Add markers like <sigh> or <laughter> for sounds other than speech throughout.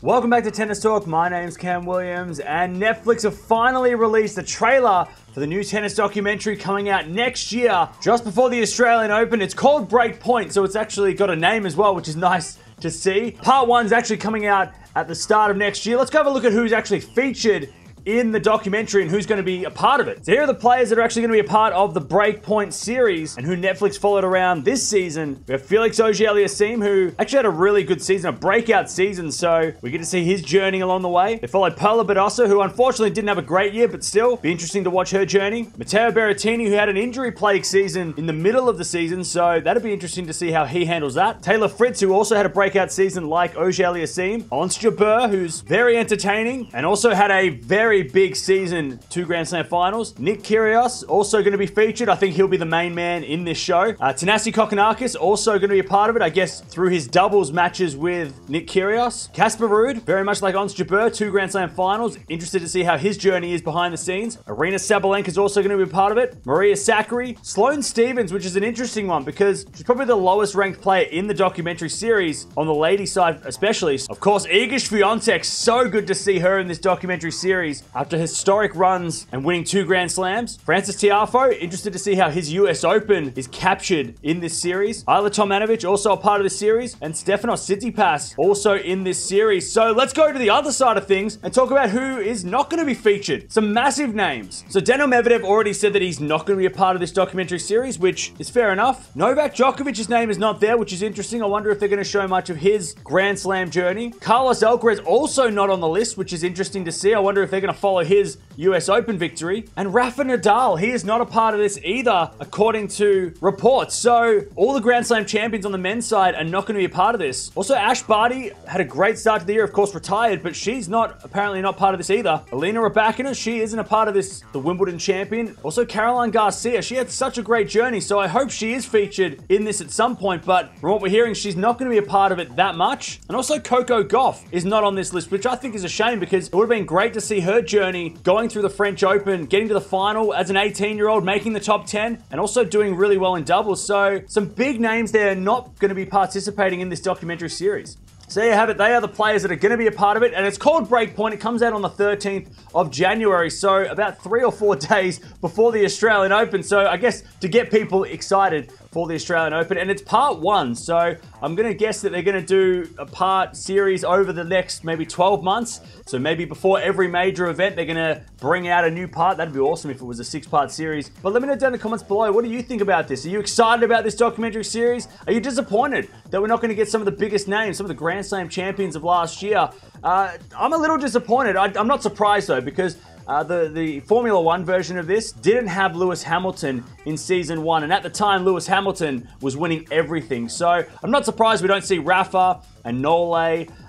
Welcome back to Tennis Talk. My name's Cam Williams, and Netflix have finally released the trailer for the new tennis documentary coming out next year, just before the Australian Open. It's called Breakpoint, so it's actually got a name as well, which is nice to see. Part one's actually coming out at the start of next year. Let's go have a look at who's actually featured in the documentary and who's going to be a part of it. So here are the players that are actually going to be a part of the Breakpoint series and who Netflix followed around this season. We have Felix Auger-Aliassime, who actually had a really good season, a breakout season, so we get to see his journey along the way. They followed Paula Badosa, who unfortunately didn't have a great year, but still be interesting to watch her journey. Matteo Berrettini, who had an injury-plagued season in the middle of the season, so that'd be interesting to see how he handles that. Taylor Fritz, who also had a breakout season like Auger-Aliassime. Ons Jabeur, who's very entertaining and also had a very very big season, two Grand Slam finals. Nick Kyrgios also going to be featured. I think he'll be the main man in this show. Uh, Thanasi Kokkinakis also going to be a part of it, I guess, through his doubles matches with Nick Kyrgios. Casper Ruud, very much like Ons Jabeur, two Grand Slam finals. Interested to see how his journey is behind the scenes. Aryna Sabalenka is also going to be a part of it. Maria Sakkari, Sloane Stevens, which is an interesting one because she's probably the lowest ranked player in the documentary series on the lady side, especially. Of course, Iga Swiatek, so good to see her in this documentary series after historic runs and winning two Grand Slams. Frances Tiafoe, interested to see how his US Open is captured in this series. Ajla Tomljanovic, also a part of the series. And Stefanos Tsitsipas, also in this series. So let's go to the other side of things and talk about who is not going to be featured. Some massive names. So Daniil Medvedev already said that he's not going to be a part of this documentary series, which is fair enough. Novak Djokovic's name is not there, which is interesting. I wonder if they're going to show much of his Grand Slam journey. Carlos Alcaraz also not on the list, which is interesting to see. I wonder if they're going to follow his US Open victory. And Rafa Nadal, he is not a part of this either, according to reports. So all the Grand Slam champions on the men's side are not going to be a part of this. Also, Ash Barty had a great start to the year, of course, retired, but she's not apparently not part of this either. Elena Rybakina, she isn't a part of this, the Wimbledon champion. Also, Caroline Garcia, she had such a great journey, so I hope she is featured in this at some point, but from what we're hearing, she's not going to be a part of it that much. And also, Coco Gauff is not on this list, which I think is a shame because it would have been great to see her journey going through the French Open, getting to the final as an 18 year old, making the top 10, and also doing really well in doubles. So, some big names there not going to be participating in this documentary series. So there you have it. They are the players that are going to be a part of it, and it's called Breakpoint. It comes out on the 13th of January, so about three or four <laughs> days before the Australian Open. So I guess to get people excited for the Australian Open, and it's part one. So I'm going to guess that they're going to do a part series over the next maybe 12 months. So maybe before every major event, they're going to bring out a new part. That'd be awesome if it was a six-part series. But let me know down in the comments below. What do you think about this? Are you excited about this documentary series? Are you disappointed that we're not going to get some of the biggest names, some of the Grand Slam champions of last year? Uh, I'm a little disappointed. I, I'm not surprised though because uh, the, the Formula One version of this didn't have Lewis Hamilton in season one. And at the time, Lewis Hamilton was winning everything. So I'm not surprised we don't see Rafa and Nole.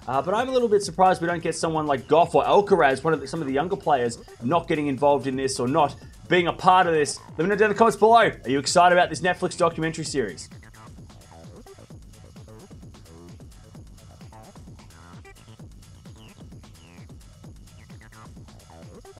Uh, but I'm a little bit surprised we don't get someone like Gauff or Alcaraz, one of the, some of the younger players, not getting involved in this or not being a part of this. Let me know down in the comments below. Are you excited about this Netflix documentary series?